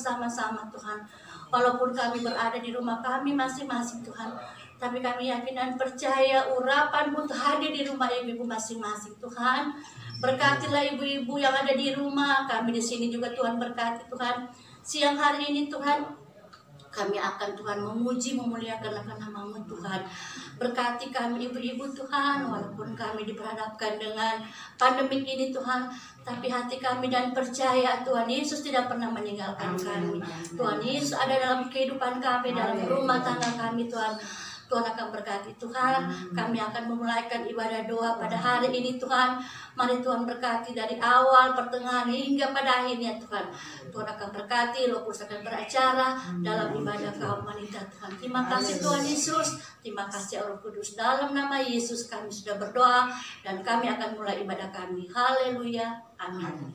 bersama-sama Tuhan. Walaupun kami berada di rumah kami masing-masing Tuhan, tapi kami yakin dan percaya urapanmu hadir di rumah ibu-ibu masing-masing Tuhan. Berkatilah ibu-ibu yang ada di rumah, kami di sini juga Tuhan berkati Tuhan. Siang hari ini Tuhan, kami akan Tuhan memuji memuliakan nama-Mu Tuhan berkati kami ibu-ibu Tuhan walaupun kami diperhadapkan dengan pandemik ini Tuhan tapi hati kami dan percaya Tuhan Yesus tidak pernah meninggalkan kami. Tuhan Yesus ada dalam kehidupan kami dalam rumah tangga kami Tuhan Tuhan akan berkati. Tuhan kami akan memulaikan ibadah doa pada hari ini Tuhan. Mari Tuhan berkati dari awal pertengahan hingga pada akhirnya Tuhan. Tuhan akan berkati Roh Kudus akan beracara dalam ibadah kaum wanita Tuhan. Terima kasih Tuhan Yesus. Terima kasih Roh Kudus. Dalam nama Yesus kami sudah berdoa dan kami akan mulai ibadah kami. Haleluya. Amin.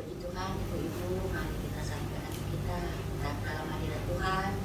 Puji Tuhan ibu-ibu mari kita hati kita. Dan dalam hadirat Tuhan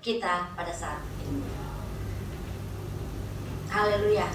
kita pada saat ini. Haleluya.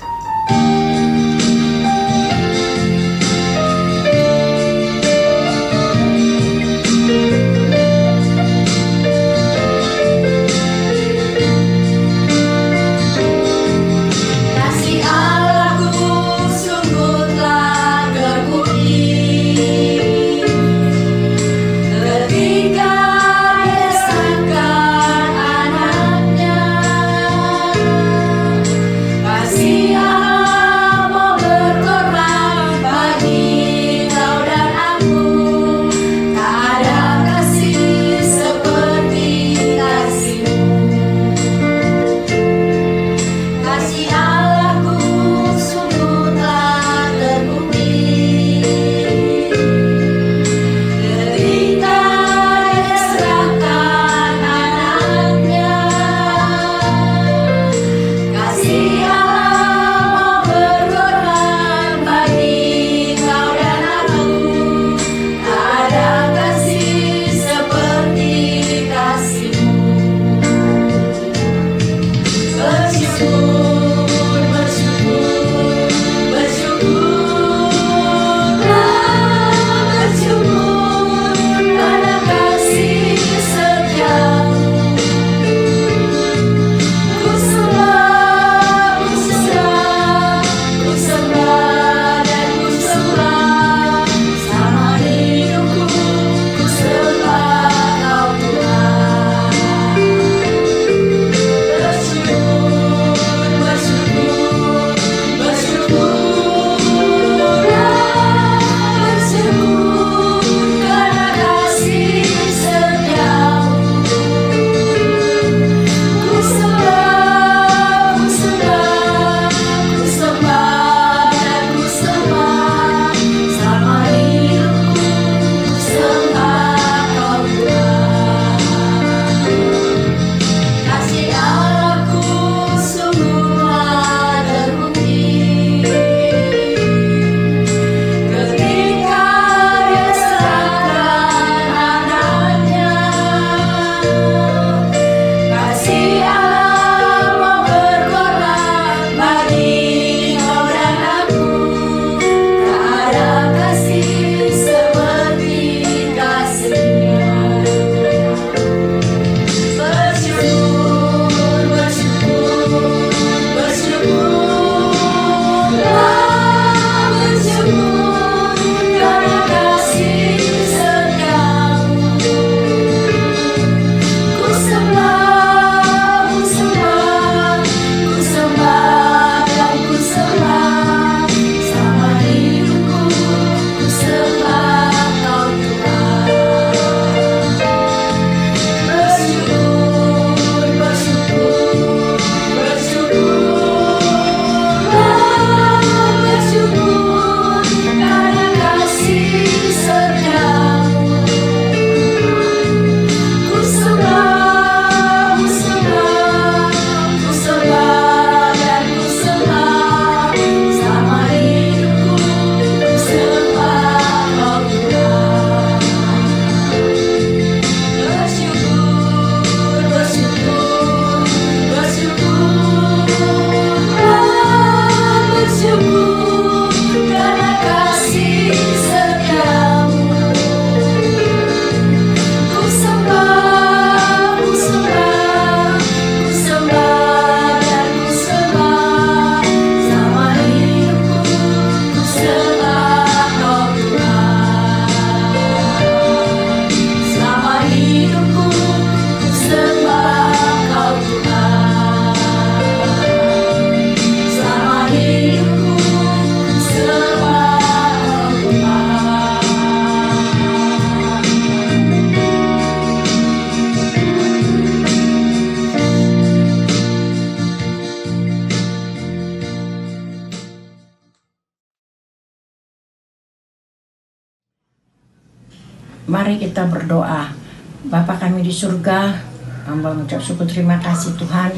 Surga, hamba mengucap syukur terima kasih Tuhan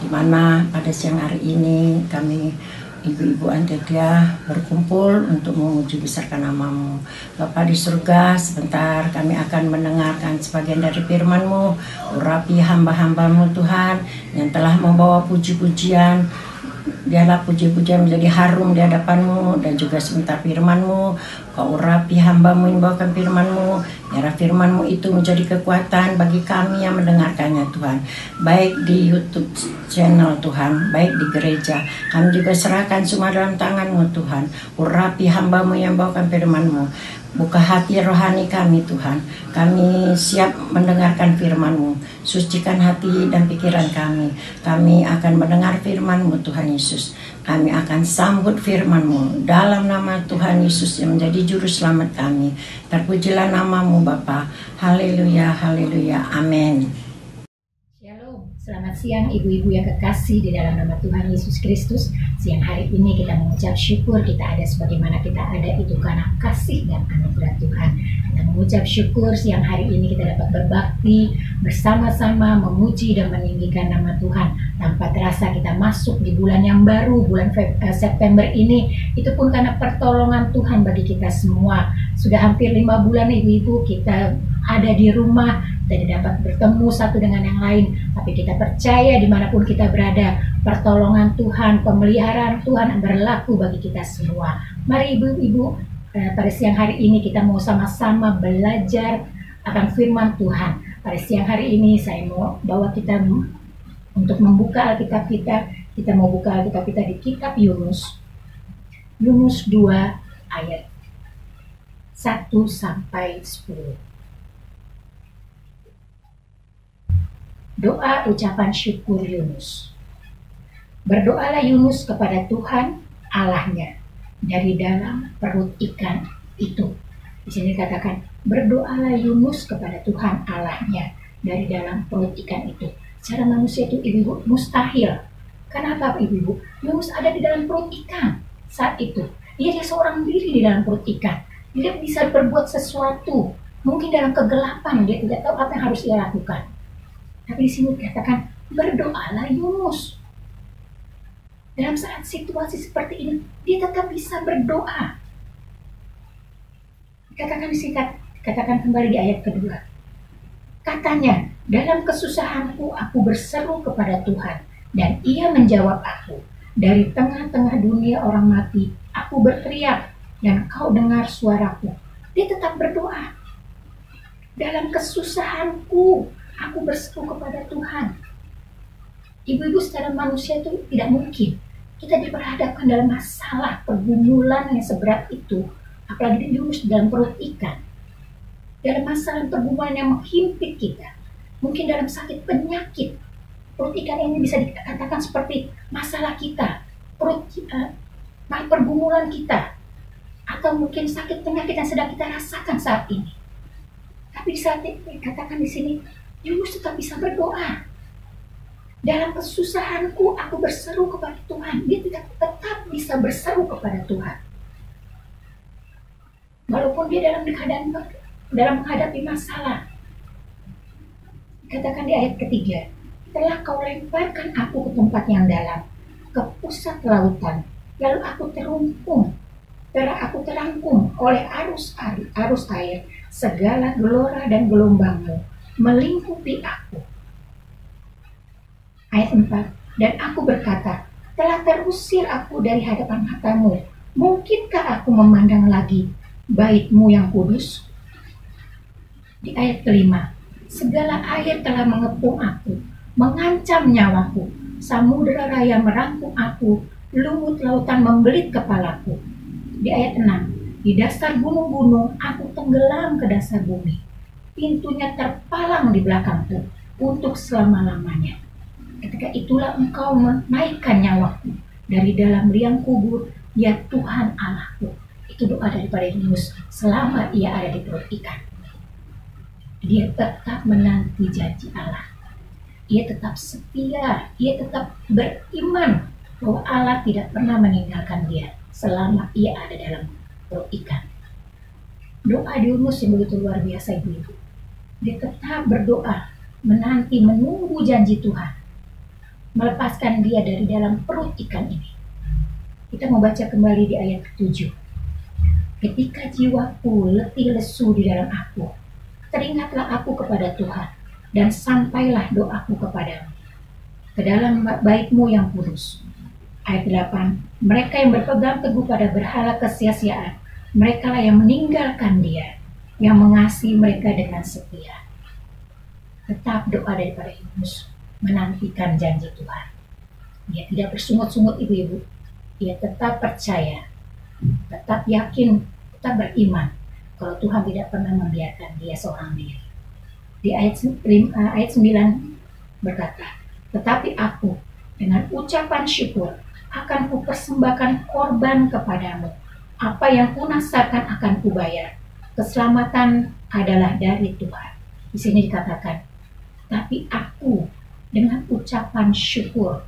di mana pada siang hari ini kami ibu-ibu Antedia berkumpul untuk memuji besarkan namamu. Bapa di surga, sebentar kami akan mendengarkan sebagian dari firman-Mu, urapi hamba-hambamu Tuhan yang telah membawa puji-pujian Biarlah puji-pujian menjadi harum di hadapanmu dan juga sebentar firmanmu. Kau urapi hambamu yang bawakan firmanmu. Biarlah firmanmu itu menjadi kekuatan bagi kami yang mendengarkannya Tuhan. Baik di Youtube channel Tuhan, baik di gereja. Kami juga serahkan semua dalam tanganmu Tuhan. Urapi hambamu yang bawakan firmanmu. Buka hati rohani kami Tuhan. Kami siap mendengarkan firman-Mu. Sucikan hati dan pikiran kami. Kami akan mendengar firman-Mu Tuhan Yesus. Kami akan sambut firman-Mu dalam nama Tuhan Yesus yang menjadi juru selamat kami. Terpujilah namamu Bapa. Haleluya, haleluya. Amin. Selamat siang ibu-ibu yang kekasih di dalam nama Tuhan Yesus Kristus. Siang hari ini kita mengucap syukur kita ada sebagaimana kita ada itu karena kasih dan anugerah Tuhan. Kita mengucap syukur siang hari ini kita dapat berbakti bersama-sama memuji dan meninggikan nama Tuhan. Tanpa terasa kita masuk di bulan yang baru, bulan eh, September ini. Itu pun karena pertolongan Tuhan bagi kita semua. Sudah hampir lima bulan ibu-ibu kita ada di rumah tidak dapat bertemu satu dengan yang lain, tapi kita percaya di mana pun kita berada, pertolongan Tuhan, pemeliharaan Tuhan berlaku bagi kita semua. Mari ibu-ibu, eh, pada siang hari ini kita mau sama-sama belajar akan firman Tuhan. Pada siang hari ini saya mau bawa kita untuk membuka Alkitab kita, kita mau buka Alkitab kita di kitab Yunus. Yunus 2 ayat 1 sampai 10. Doa ucapan syukur Yunus. Berdoalah Yunus kepada Tuhan Allahnya dari dalam perut ikan itu. Di sini katakan berdoalah Yunus kepada Tuhan Allahnya dari dalam perut ikan itu. Secara manusia itu ibu mustahil. Kenapa ibu? Yunus ada di dalam perut ikan saat itu. Dia dia seorang diri di dalam perut ikan. Dia bisa berbuat sesuatu. Mungkin dalam kegelapan dia tidak tahu apa yang harus ia lakukan. Tapi di sini dikatakan berdoalah Yunus. Dalam saat situasi seperti ini, dia tetap bisa berdoa. Katakan di sini, katakan kembali di ayat kedua. Katanya, dalam kesusahanku aku berseru kepada Tuhan, dan ia menjawab aku. Dari tengah-tengah dunia orang mati, aku berteriak, dan kau dengar suaraku. Dia tetap berdoa. Dalam kesusahanku, aku berseru kepada Tuhan. Ibu-ibu secara manusia itu tidak mungkin. Kita diperhadapkan dalam masalah pergumulan yang seberat itu, apalagi di Yunus dalam perut ikan. Dalam masalah pergumulan yang menghimpit kita, mungkin dalam sakit penyakit, perut ikan ini bisa dikatakan seperti masalah kita, perut kita, pergumulan kita, atau mungkin sakit penyakit yang sedang kita rasakan saat ini. Tapi saat ini dikatakan di sini, Yunus tetap bisa berdoa. Dalam kesusahanku aku berseru kepada Tuhan. Dia tidak tetap bisa berseru kepada Tuhan. Walaupun dia dalam keadaan dalam menghadapi masalah. Katakan di ayat ketiga, telah kau lemparkan aku ke tempat yang dalam, ke pusat lautan, lalu aku terumpung, telah aku terangkum oleh arus air, arus air, segala gelora dan gelombangmu melingkupi aku. Ayat 4, dan aku berkata, telah terusir aku dari hadapan matamu. Mungkinkah aku memandang lagi baitmu yang kudus? Di ayat kelima, segala air telah mengepung aku, mengancam nyawaku. Samudera raya merangkum aku, lumut lautan membelit kepalaku. Di ayat 6, di dasar gunung-gunung aku tenggelam ke dasar bumi. Pintunya terpalang di belakangku untuk selama-lamanya. Ketika itulah engkau menaikkan nyawaku dari dalam liang kubur, ya Tuhan Allahku. Itu doa daripada Yunus selama ia ada di perut ikan. Dia tetap menanti janji Allah. Ia tetap setia, ia tetap beriman bahwa Allah tidak pernah meninggalkan dia selama ia ada dalam perut ikan. Doa Yunus yang begitu luar biasa ibu-ibu. Dia tetap berdoa, menanti, menunggu janji Tuhan melepaskan dia dari dalam perut ikan ini. Kita membaca kembali di ayat ke-7. Ketika jiwaku letih lesu di dalam aku, teringatlah aku kepada Tuhan, dan sampailah doaku kepadamu. Ke dalam baitmu yang kudus. Ayat 8, mereka yang berpegang teguh pada berhala kesia-siaan, mereka lah yang meninggalkan dia, yang mengasihi mereka dengan setia. Tetap doa daripada Yunus menantikan janji Tuhan. Dia tidak bersungut-sungut ibu-ibu. Dia tetap percaya, tetap yakin, tetap beriman kalau Tuhan tidak pernah membiarkan dia seorang diri. Di ayat, eh, ayat 9 berkata, Tetapi aku dengan ucapan syukur akan kupersembahkan korban kepadamu. Apa yang kunasakan akan kubayar. Keselamatan adalah dari Tuhan. Di sini dikatakan, tapi aku dengan ucapan syukur.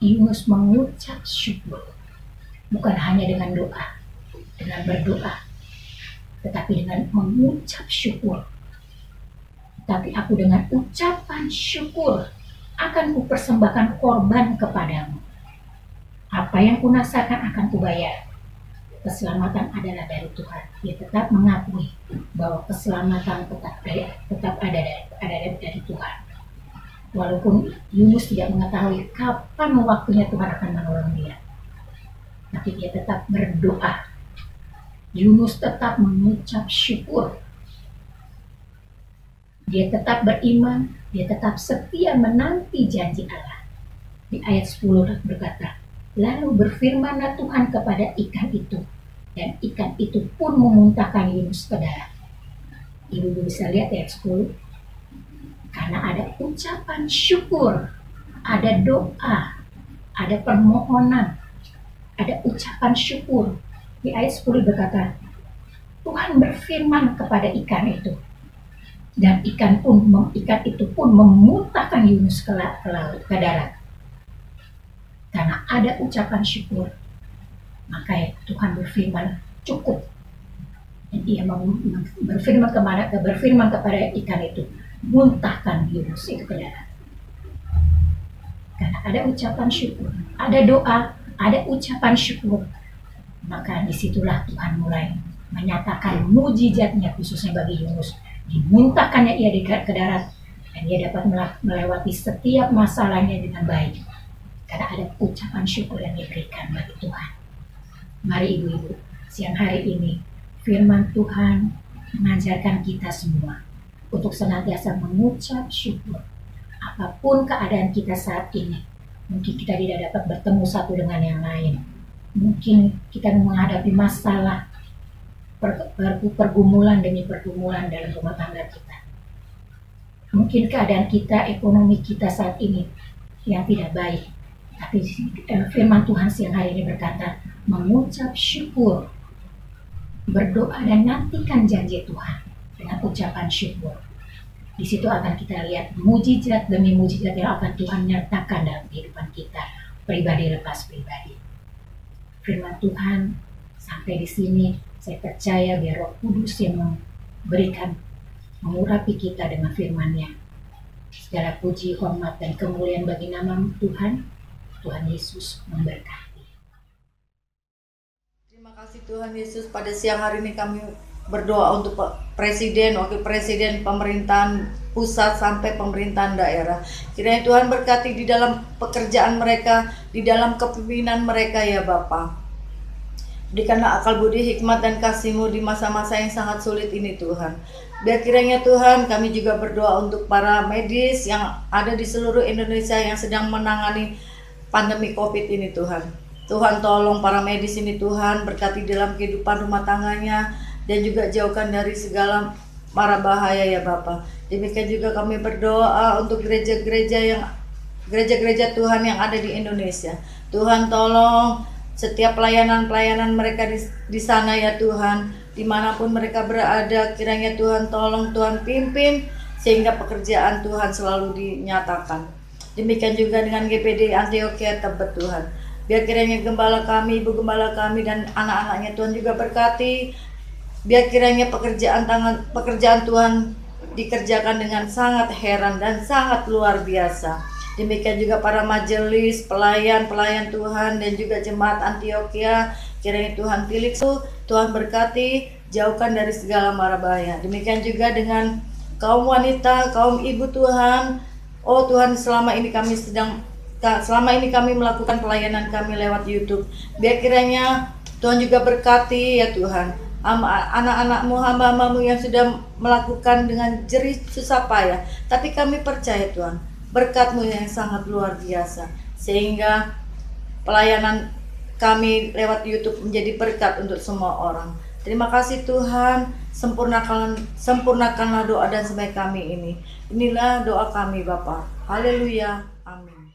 Yunus mengucap syukur. Bukan hanya dengan doa, dengan berdoa, tetapi dengan mengucap syukur. Tapi aku dengan ucapan syukur akan kupersembahkan korban kepadamu. Apa yang kunasakan akan kubayar. Keselamatan adalah dari Tuhan. Dia tetap mengakui bahwa keselamatan tetap dari, tetap ada dari, ada dari Tuhan. Walaupun Yunus tidak mengetahui kapan waktunya Tuhan akan menolong dia. Tapi dia tetap berdoa. Yunus tetap mengucap syukur. Dia tetap beriman, dia tetap setia menanti janji Allah. Di ayat 10 berkata, Lalu berfirmanlah Tuhan kepada ikan itu, dan ikan itu pun memuntahkan Yunus ke darat. Ibu bisa lihat ayat 10. Karena ada ucapan syukur, ada doa, ada permohonan, ada ucapan syukur. Di ayat 10 berkata, Tuhan berfirman kepada ikan itu, dan ikan pun ikan itu pun memuntahkan Yunus ke, laut ke darat karena ada ucapan syukur maka Tuhan berfirman cukup. Dan ia berfirman kepada berfirman kepada ikan itu muntahkan Yunus itu ke darat karena ada ucapan syukur ada doa ada ucapan syukur maka di situlah Tuhan mulai menyatakan mujizatnya khususnya bagi Yunus. Dimuntahkannya ia ke darat dan ia dapat melewati setiap masalahnya dengan baik karena ada ucapan syukur yang diberikan bagi Tuhan. Mari ibu-ibu, siang hari ini firman Tuhan mengajarkan kita semua untuk senantiasa mengucap syukur. Apa pun keadaan kita saat ini, mungkin kita tidak dapat bertemu satu dengan yang lain. Mungkin kita menghadapi masalah pergumulan demi pergumulan dalam rumah tangga kita. Mungkin keadaan kita, ekonomi kita saat ini yang tidak baik. Tapi eh, firman Tuhan siang hari ini berkata, mengucap syukur, berdoa dan nantikan janji Tuhan dengan ucapan syukur. Di situ akan kita lihat mujizat demi mujizat yang akan Tuhan nyatakan dalam kehidupan kita, pribadi lepas pribadi. Firman Tuhan sampai di sini saya percaya biar Roh Kudus yang memberikan mengurapi kita dengan firman-Nya. Segala puji, hormat, dan kemuliaan bagi nama Tuhan Tuhan Yesus memberkati. Terima kasih Tuhan Yesus pada siang hari ini kami berdoa untuk presiden, wakil presiden, pemerintahan pusat sampai pemerintahan daerah. Kiranya Tuhan berkati di dalam pekerjaan mereka, di dalam kepemimpinan mereka ya Bapak. Berikanlah akal budi, hikmat, dan kasihmu di masa-masa yang sangat sulit ini Tuhan. Biar kiranya Tuhan kami juga berdoa untuk para medis yang ada di seluruh Indonesia yang sedang menangani pandemi COVID ini Tuhan. Tuhan tolong para medis ini Tuhan berkati dalam kehidupan rumah tangganya dan juga jauhkan dari segala mara bahaya ya Bapak. Demikian juga kami berdoa untuk gereja-gereja yang gereja-gereja Tuhan yang ada di Indonesia. Tuhan tolong setiap pelayanan-pelayanan mereka di, di sana ya Tuhan, di mana pun mereka berada, kiranya Tuhan tolong Tuhan pimpin sehingga pekerjaan Tuhan selalu dinyatakan. Demikian juga dengan GPD Antioquia Tebet Tuhan. Biar kiranya gembala kami, ibu gembala kami dan anak-anaknya Tuhan juga berkati. Biar kiranya pekerjaan tangan pekerjaan Tuhan dikerjakan dengan sangat heran dan sangat luar biasa. Demikian juga para majelis, pelayan-pelayan Tuhan dan juga jemaat Antioquia. Kiranya Tuhan pilih Tuhan berkati, jauhkan dari segala mara bahaya. Demikian juga dengan kaum wanita, kaum ibu Tuhan. Oh Tuhan, selama ini kami sedang selama ini kami melakukan pelayanan kami lewat YouTube. Biar kiranya Tuhan juga berkati ya Tuhan anak-anakmu hamba-hambamu yang sudah melakukan dengan jerih susah payah. Tapi kami percaya Tuhan berkatmu yang sangat luar biasa. Sehingga pelayanan kami lewat YouTube menjadi berkat untuk semua orang. Terima kasih Tuhan, sempurnakan sempurnakanlah doa dan sebaik kami ini. Inilah doa kami Bapa. Haleluya. Amin.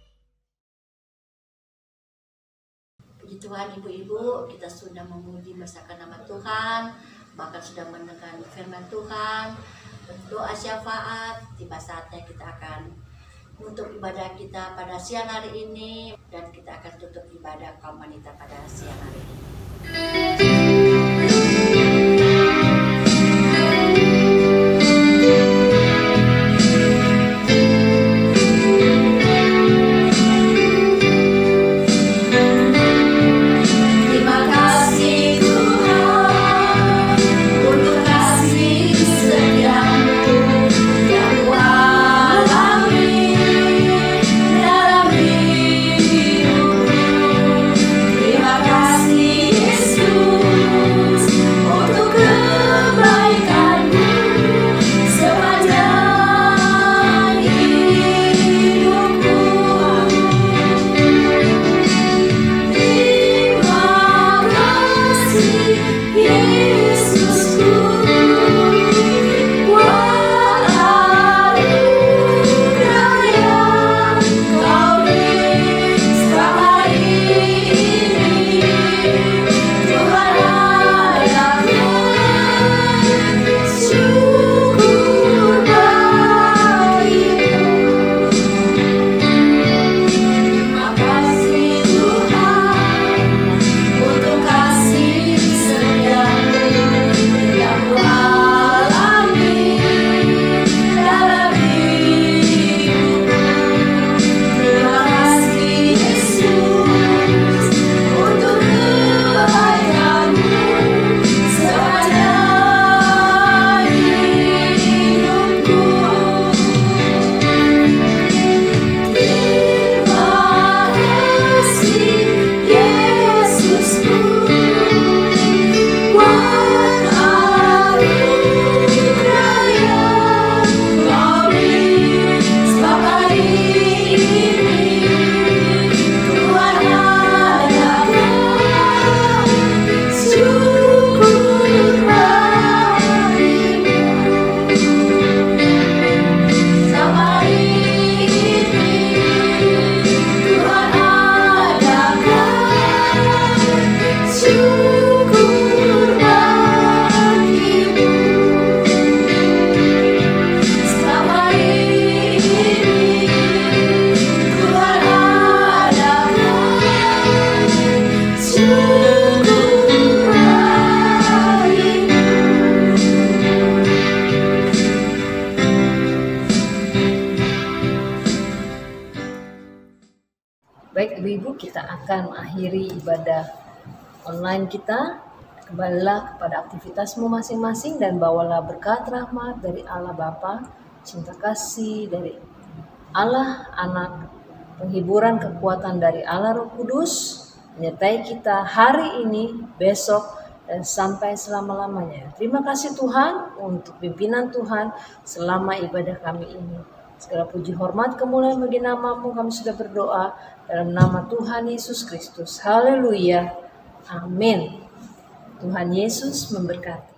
Puji Tuhan ibu-ibu, kita sudah memuji masakan nama Tuhan, bahkan sudah mendengar firman Tuhan. Doa syafaat, tiba saatnya kita akan untuk ibadah kita pada siang hari ini dan kita akan tutup ibadah kaum wanita pada siang hari ini. Online kita, kembalilah kepada aktivitasmu masing-masing dan bawalah berkat rahmat dari Allah Bapa, cinta kasih dari Allah Anak, penghiburan kekuatan dari Allah Roh Kudus, menyertai kita hari ini, besok, dan sampai selama-lamanya. Terima kasih Tuhan untuk pimpinan Tuhan selama ibadah kami ini. Segala puji hormat kemuliaan bagi namamu kami sudah berdoa dalam nama Tuhan Yesus Kristus. Haleluya. Amin. Tuhan Yesus memberkati.